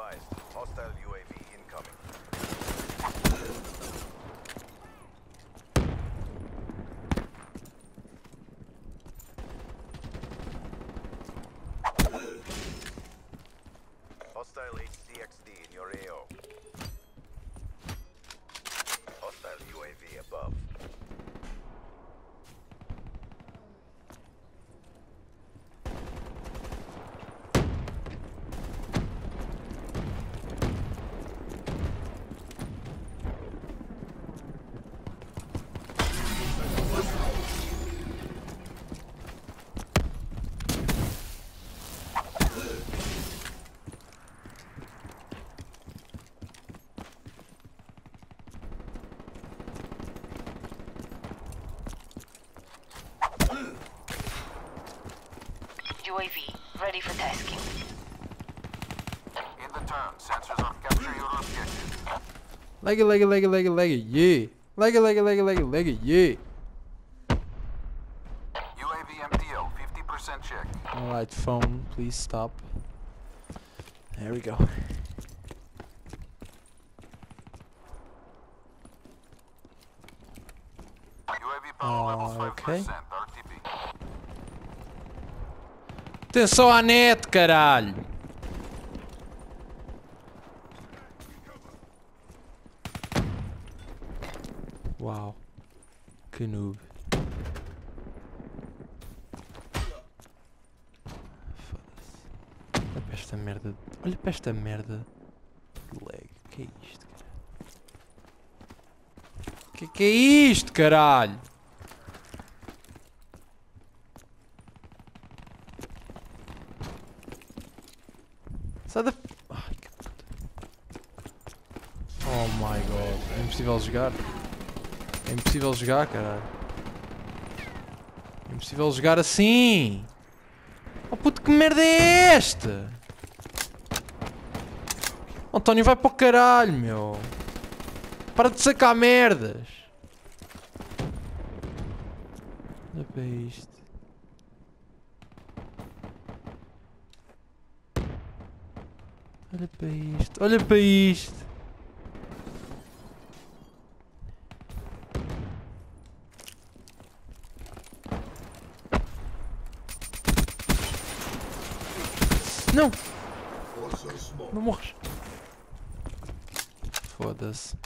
advised. Hostile UAV incoming. Hostile HCXD UAV, ready for tasking. In the turn, sensors on capture your objective. Leg it, leg it, leg yeah. Leg it, leg it, leg yeah. UAV MTO, 50% check. Alright, phone, please stop. There we go. UAV power oh, levels 5%. Okay. Atenção à net, caralho! Uau. Que noob. Foda-se. Olha para esta merda. Olha para esta merda. de Lag. Que é isto, caralho? Que que é isto, caralho? Sai da. Ai, que puta. Oh my god. É impossível jogar. É impossível jogar, caralho. É impossível jogar assim. Oh puto, que merda é esta? Oh, António, vai para o caralho, meu. Para de sacar merdas. Olha para isto. Olha para isto, olha para isto. Não! Não morres. Foda-se.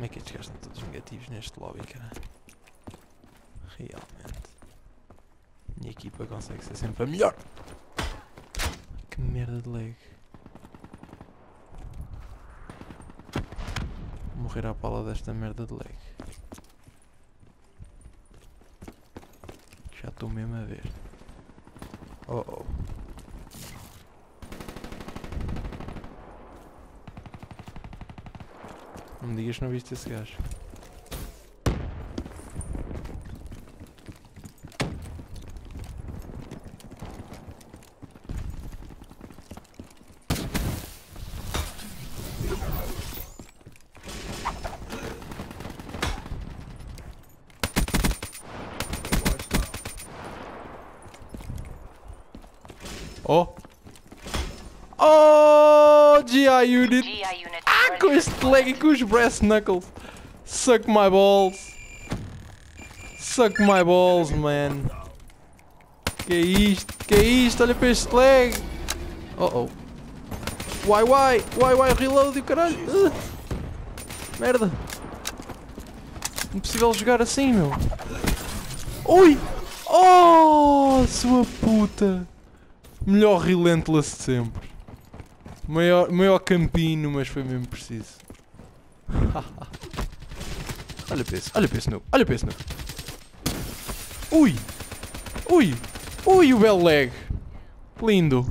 Como é que estes gajos estão todos negativos neste lobby, cara? Realmente. Minha equipa consegue ser sempre a melhor. Que merda de lag. Vou morrer à pala desta merda de lag. Já estou mesmo a ver. Oh oh. Não me digas que não viste esse gajo. Oh! Oh! GI unit! Ah, com este lag e com os breast knuckles. Suck my balls. Suck my balls, man. Que é isto? Que é isto? Olha para este lag. Oh oh. Why why? Why why reload e o caralho? Uh. Merda. Impossível jogar assim, meu. Ui! Oh, sua puta. Melhor relentless de sempre. Maior, maior campino, mas foi mesmo preciso. olha para esse, olha para esse noob, olha para esse noob. Ui! Ui! Ui, o belo lag! Lindo!